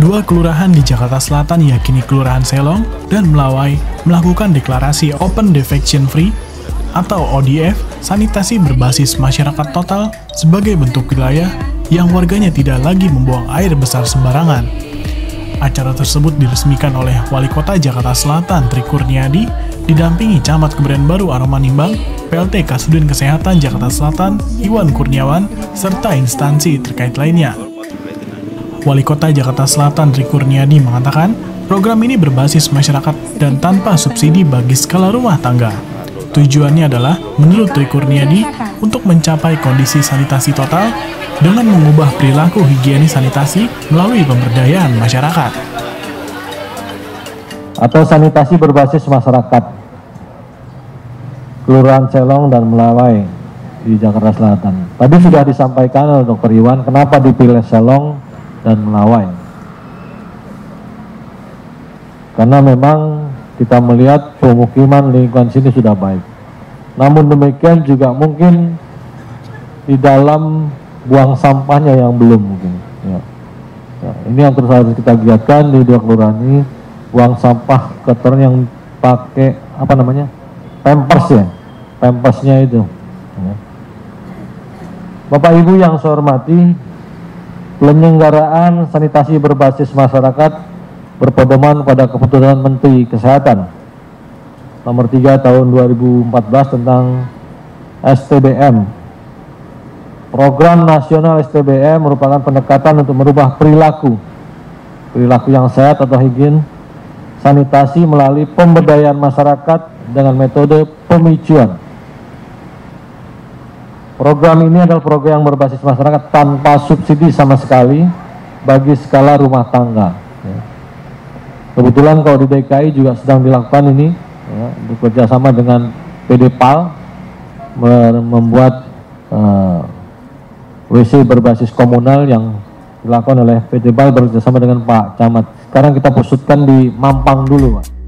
Dua kelurahan di Jakarta Selatan yakini Kelurahan Selong dan Melawai melakukan deklarasi Open Defection Free atau ODF sanitasi berbasis masyarakat total sebagai bentuk wilayah yang warganya tidak lagi membuang air besar sembarangan. Acara tersebut diresmikan oleh Wali Kota Jakarta Selatan Tri Kurniadi didampingi Camat Kebaran Baru Aroma Nimbang, PLT Kasudin Kesehatan Jakarta Selatan Iwan Kurniawan, serta instansi terkait lainnya. Wali Kota Jakarta Selatan Tri Kurniadi mengatakan, program ini berbasis masyarakat dan tanpa subsidi bagi skala rumah tangga. Tujuannya adalah, menurut Tri Kurniadi, untuk mencapai kondisi sanitasi total dengan mengubah perilaku higienis sanitasi melalui pemberdayaan masyarakat. Atau sanitasi berbasis masyarakat, Kelurahan Celong dan Melawai di Jakarta Selatan. Tadi sudah disampaikan oleh Dr. Iwan, kenapa dipilih Celong dan Melawai. Karena memang kita melihat pemukiman lingkungan sini sudah baik. Namun demikian juga mungkin di dalam buang sampahnya yang belum mungkin. Ya. Ya, ini yang terus harus kita giatkan di dua kelurahan ini buang sampah kotoran yang pakai apa namanya pampers ya pampersnya itu. Ya. Bapak Ibu yang saya hormati, penyelenggaraan sanitasi berbasis masyarakat berpedoman pada keputusan Menteri Kesehatan. Nomor 3 tahun 2014 tentang STBM. Program nasional STBM merupakan pendekatan untuk merubah perilaku. Perilaku yang sehat atau higien sanitasi melalui pemberdayaan masyarakat dengan metode pemicuan Program ini adalah program yang berbasis masyarakat tanpa subsidi sama sekali bagi skala rumah tangga. Ya. Kebetulan kalau di DKI juga sedang dilakukan ini ya, bekerja sama dengan PDPAL membuat uh, eh, WC berbasis komunal yang dilakukan oleh PDPAL bekerjasama dengan Pak Camat. Sekarang kita pusutkan di Mampang dulu, Pak.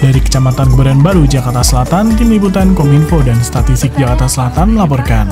Dari Kecamatan Kebaran Baru, Jakarta Selatan, Tim Liputan Kominfo dan Statistik Jakarta Selatan melaporkan.